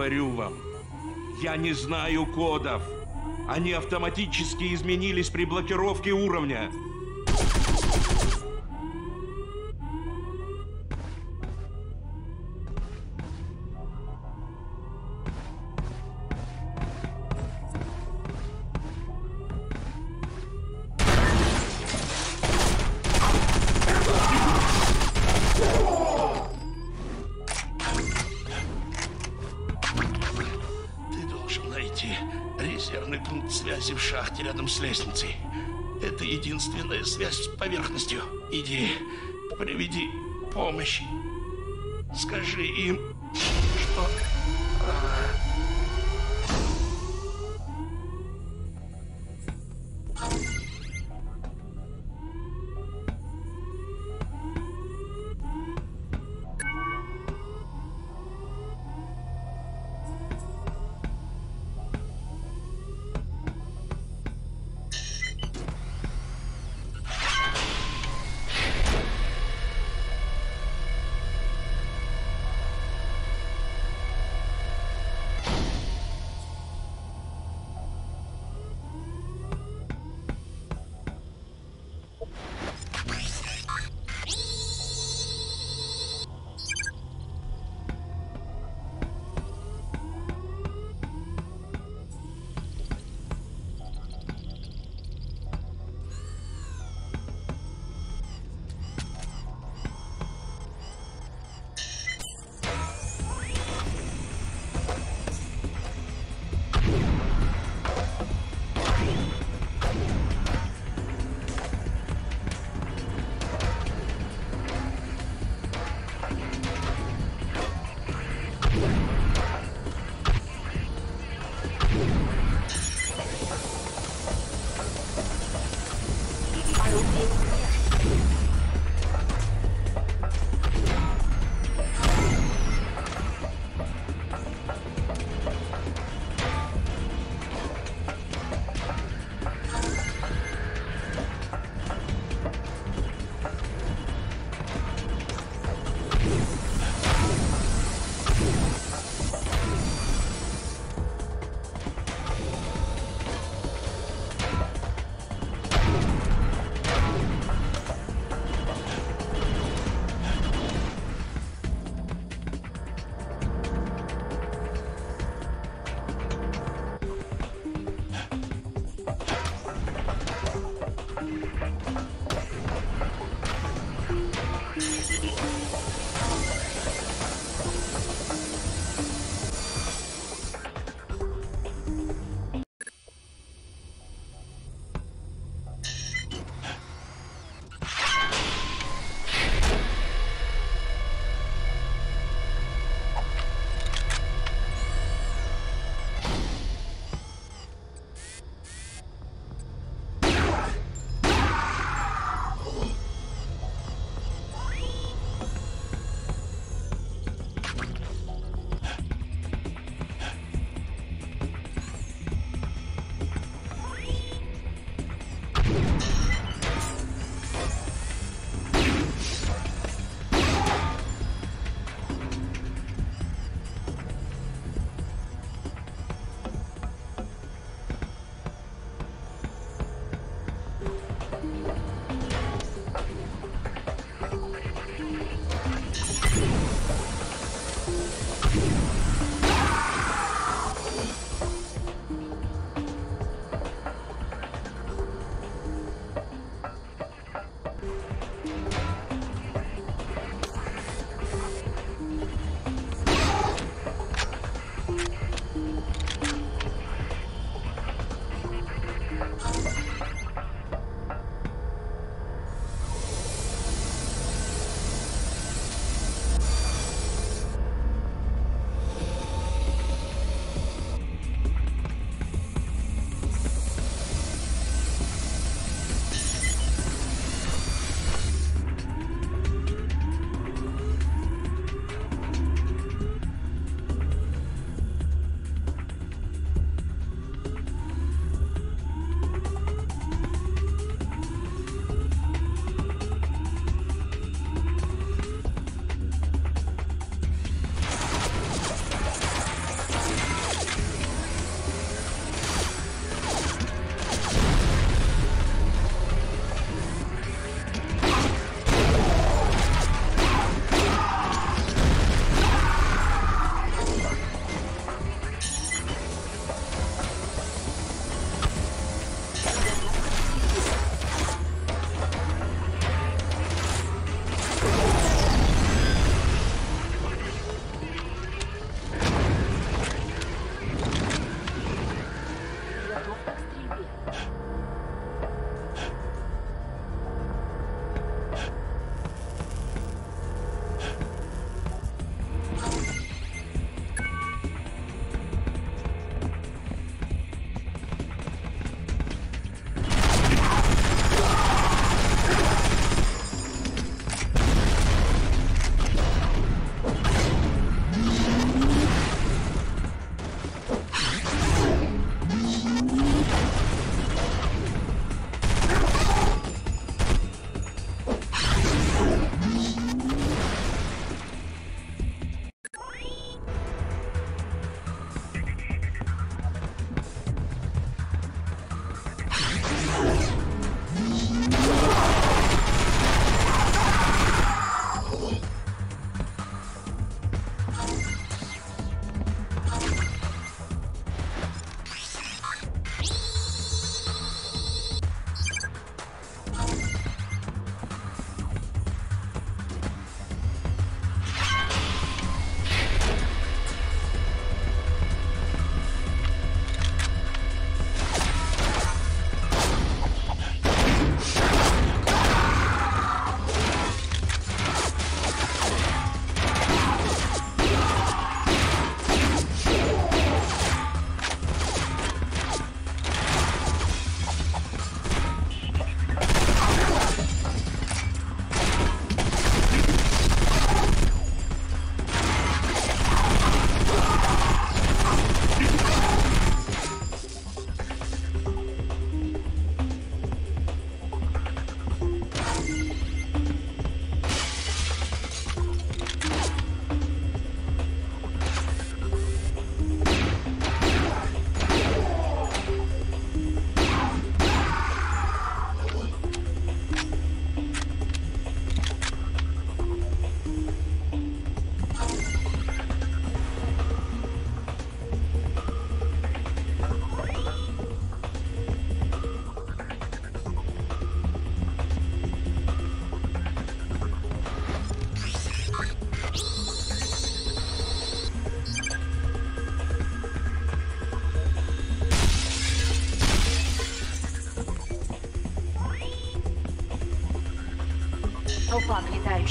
Говорю вам, я не знаю кодов. Они автоматически изменились при блокировке уровня. Помощь. Скажи им,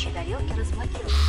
Толпа на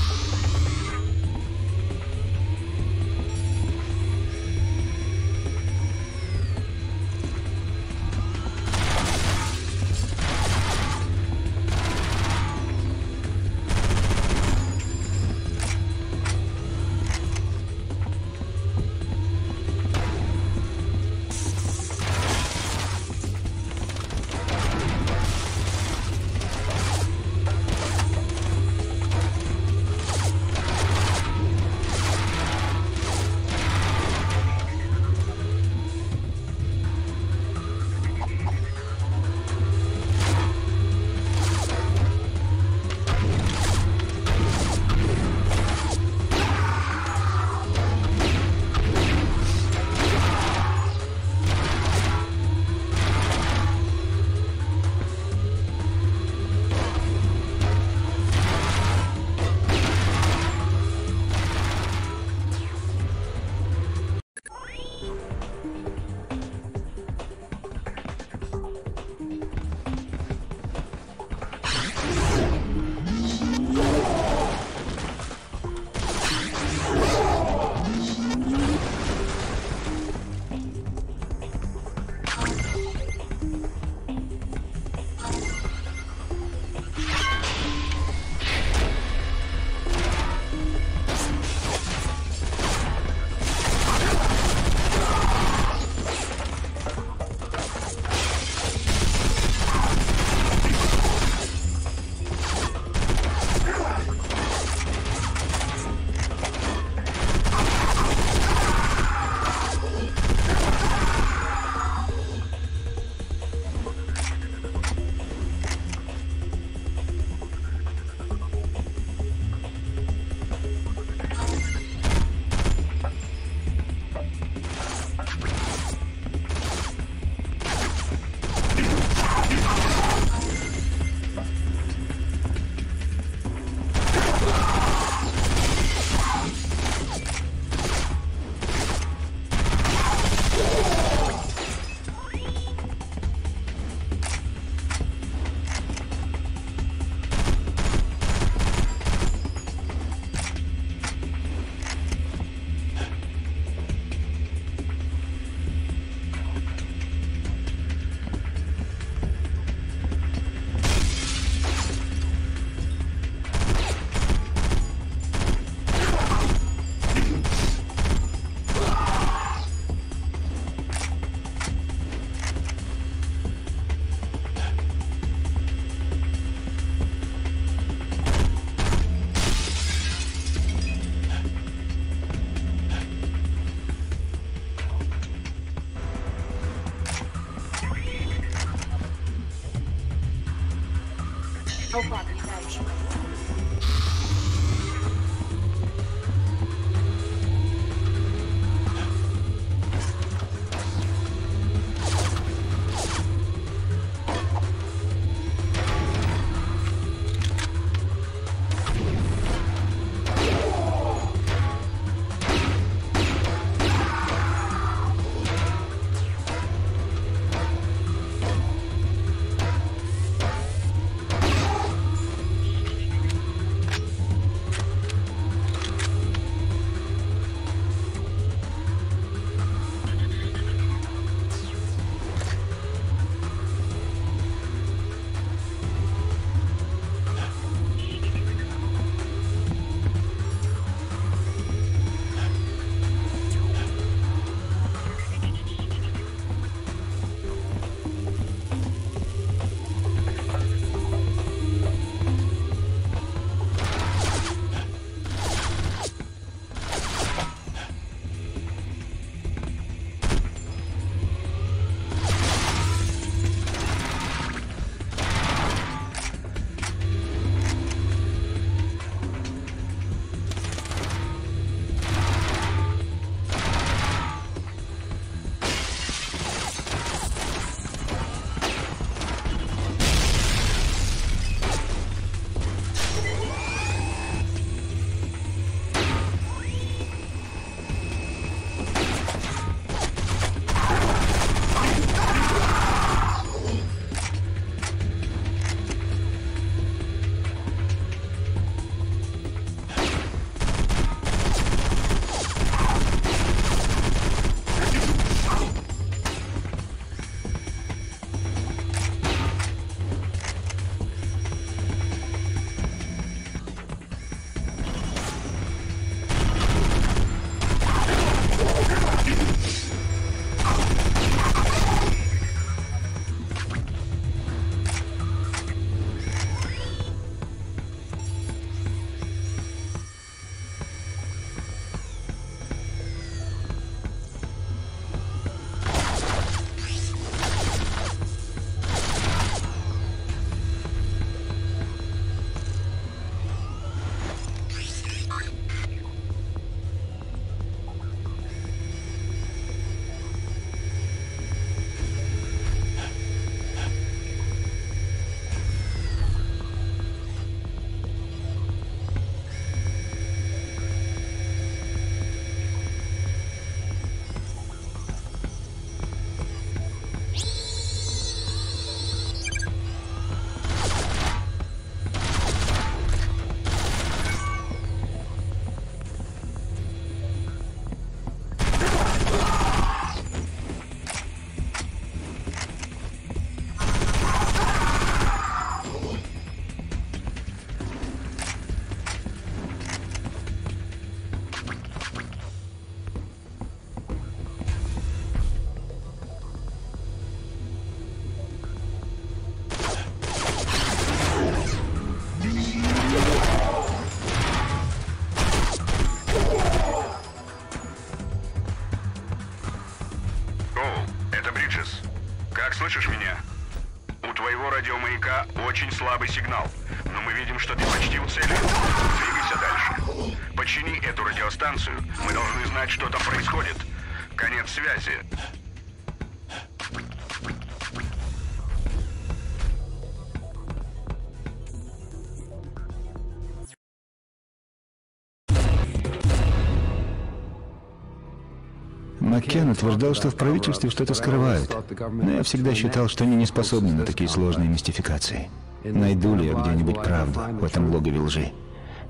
Маккен утверждал, что в правительстве что-то скрывают. Но я всегда считал, что они не способны на такие сложные мистификации. Найду ли я где-нибудь правду в этом логове лжи?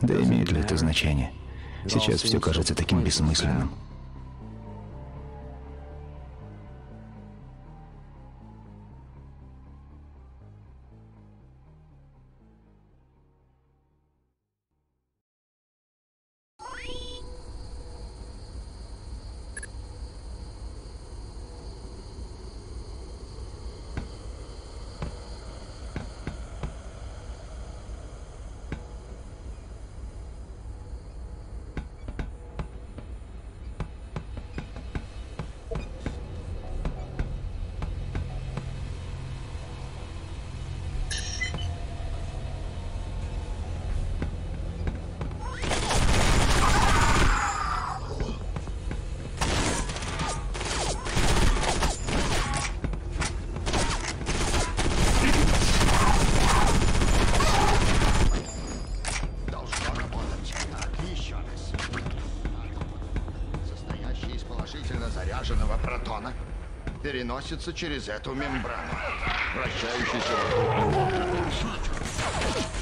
Да имеет ли это значение? Сейчас все кажется таким бессмысленным. Переносится через эту мембрану, вращающуюся вокруг сильные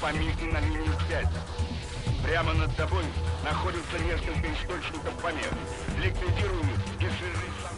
помехи на линии связи. Прямо над тобой находятся несколько источников помех. Ликвидируй их и свяжись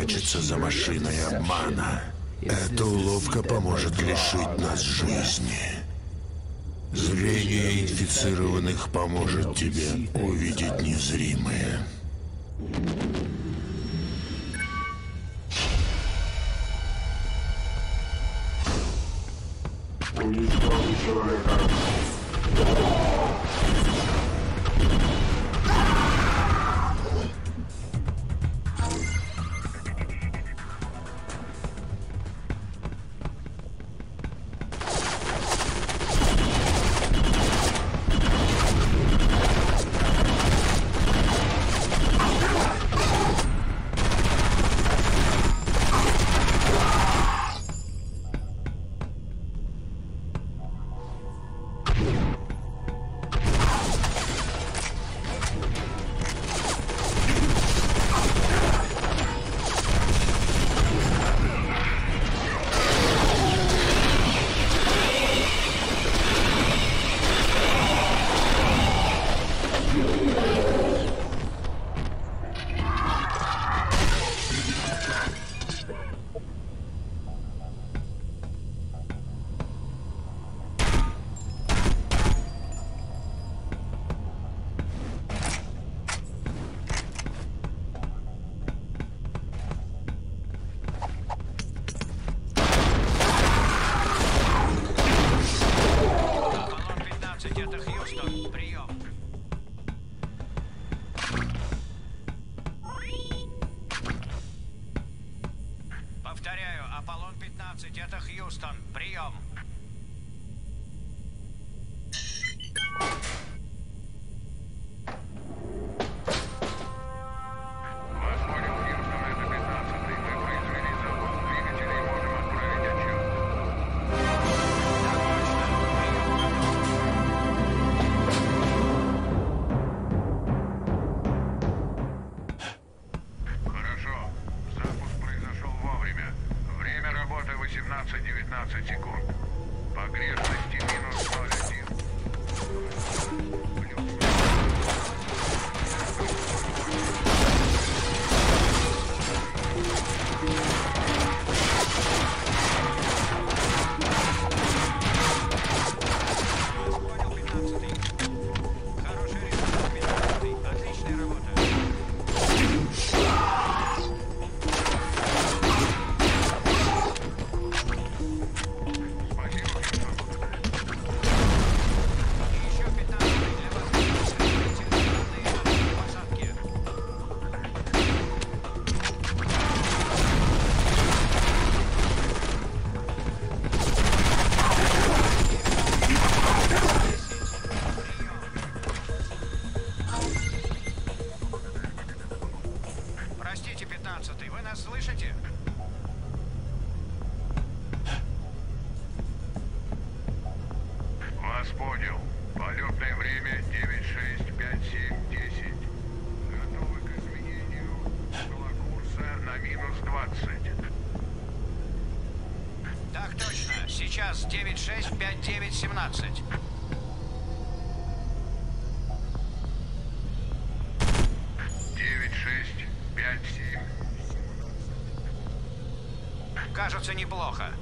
прячется за машиной обмана. Эта уловка поможет лишить нас жизни. Зрение инфицированных поможет тебе увидеть незримое. на минус 20. Так точно. Сейчас 96 59 17. Кажется, неплохо.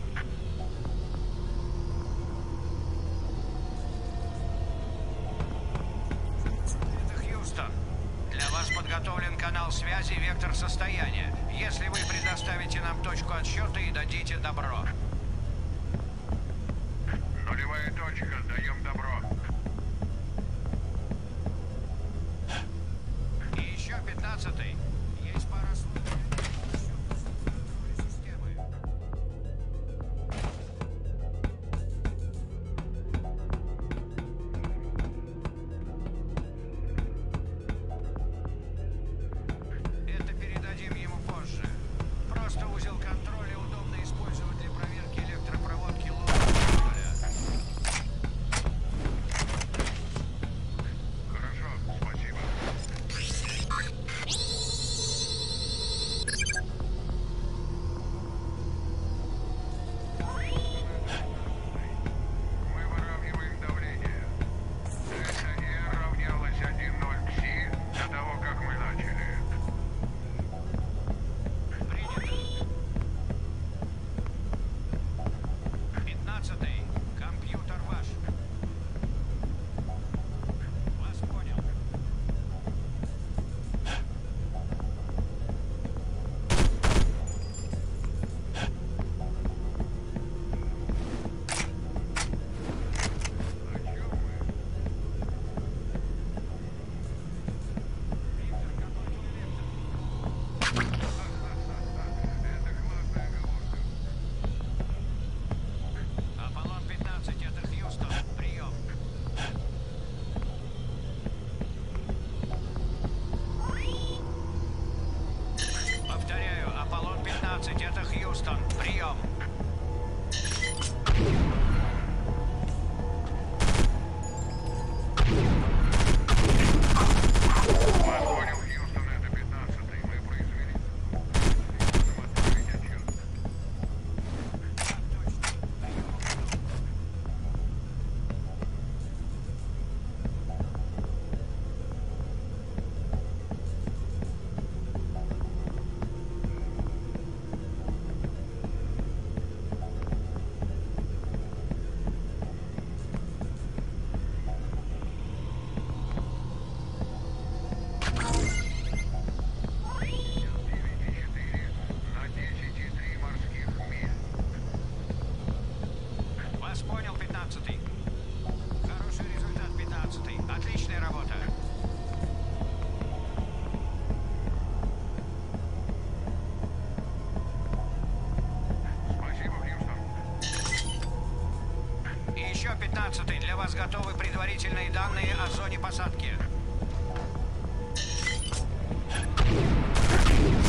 Еще 15 Для вас готовы предварительные данные о зоне посадки.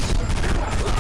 Точное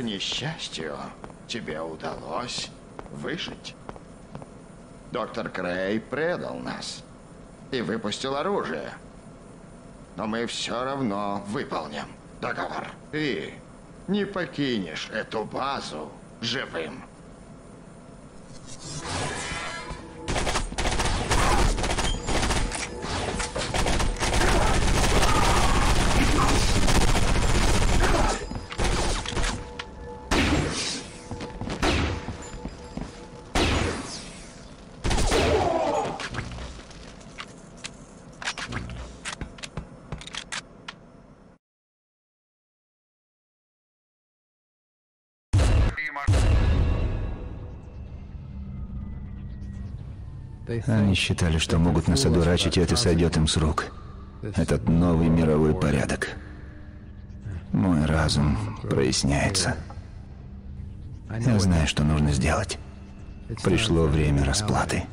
К несчастью, тебе удалось выжить. Доктор Крей предал нас и выпустил оружие. Но мы все равно выполним договор. Ты не покинешь эту базу живым. Они считали, что могут нас одурачить, и это сойдет им с рук. Этот новый мировой порядок. Мой разум проясняется. Я знаю, что нужно сделать. Пришло время расплаты.